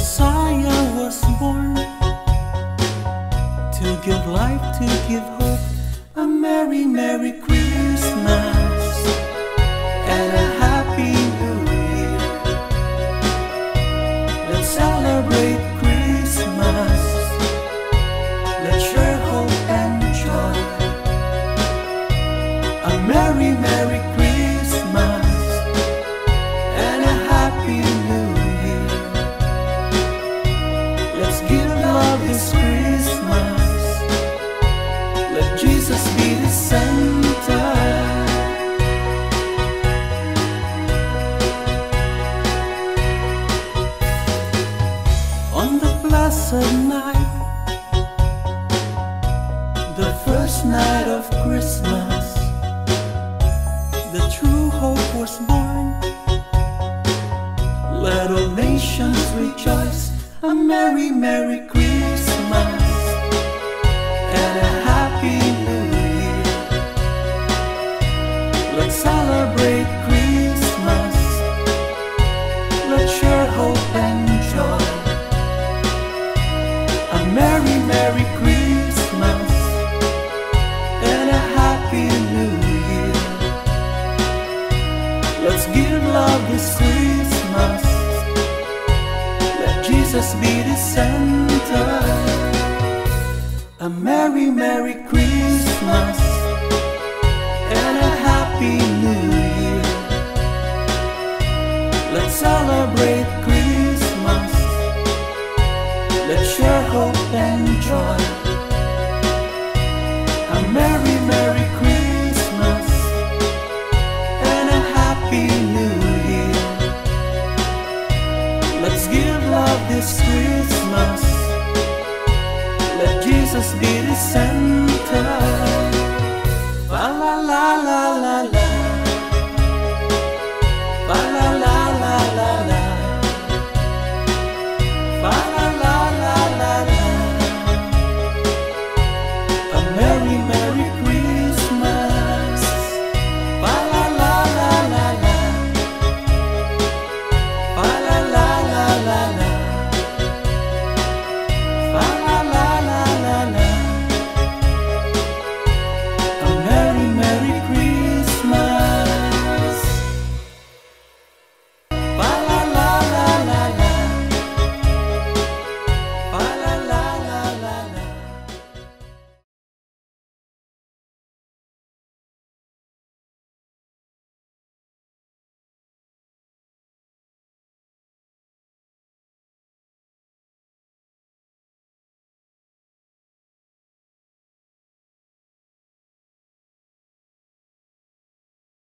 Messiah was born to give life, to give hope. A merry, merry Christmas. First night of Christmas, the true hope was born. Let all nations rejoice, a merry, merry Christmas and a happy new year. Let's celebrate Christmas. Let Jesus be the center. A merry, merry Christmas and a happy new year. Let's celebrate Christmas. Let's share hope and joy. A merry, merry Christmas and a happy new year. this Christmas. Let Jesus be the center. La la la la la la. La la la la la la. la.